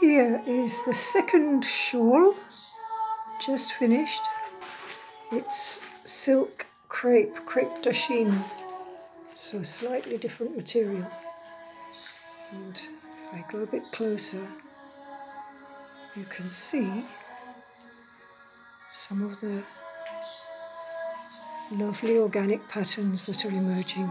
Here is the second shawl, just finished. It's silk crepe, crepe de chine, so slightly different material. And if I go a bit closer, you can see some of the lovely organic patterns that are emerging.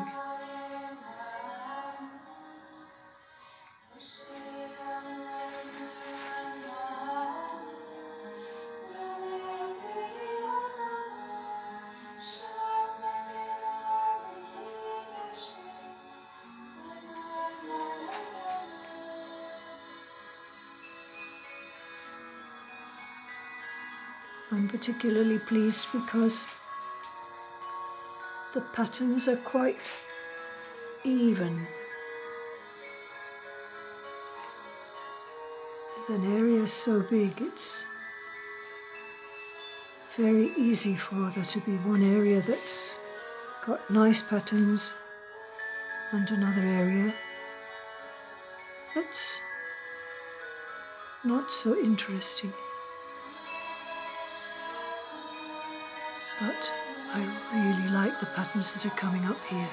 I'm particularly pleased because the patterns are quite even. With an area so big, it's very easy for there to be one area that's got nice patterns and another area that's not so interesting. But I really like the patterns that are coming up here.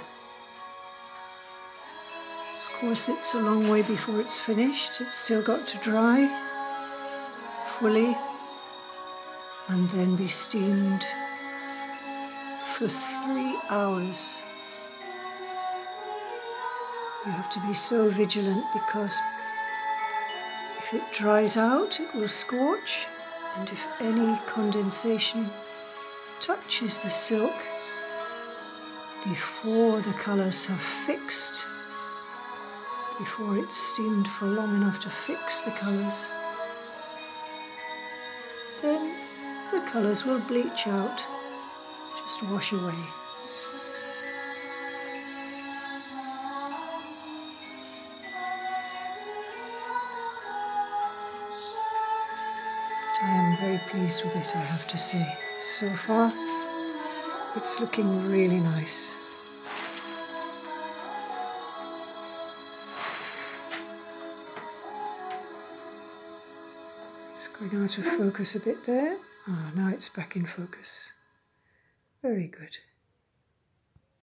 Of course it's a long way before it's finished, it's still got to dry fully and then be steamed for three hours. You have to be so vigilant because if it dries out it will scorch and if any condensation touches the silk before the colours have fixed, before it's steamed for long enough to fix the colours, then the colours will bleach out, just wash away. But I am very pleased with it, I have to say so far. It's looking really nice. It's going out of focus a bit there. Ah, oh, now it's back in focus. Very good.